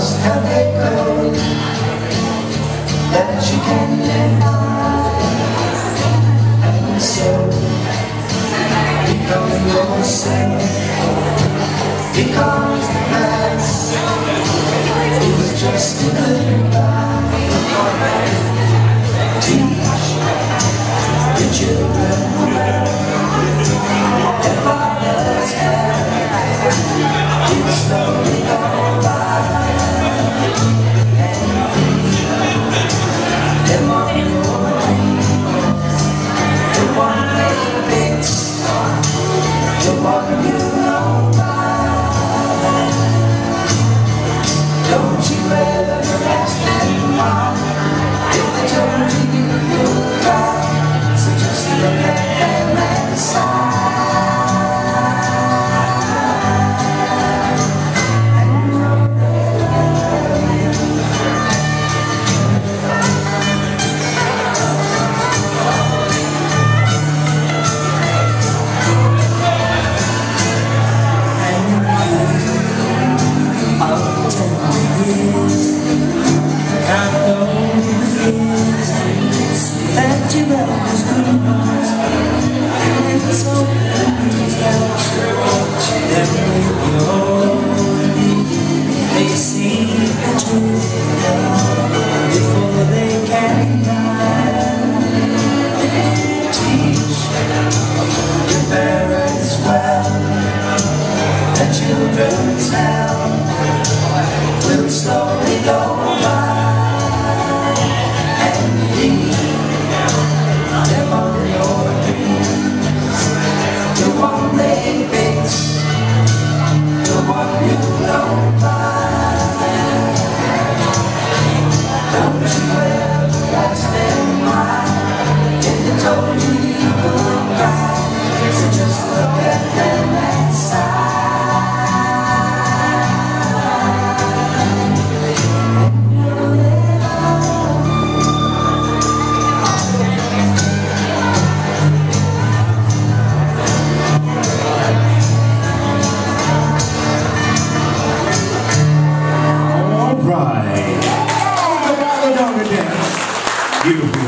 must have let go. That you can live And so Become yourself Because the past Is just a goodbye. Teach the children. Oh, Beautiful.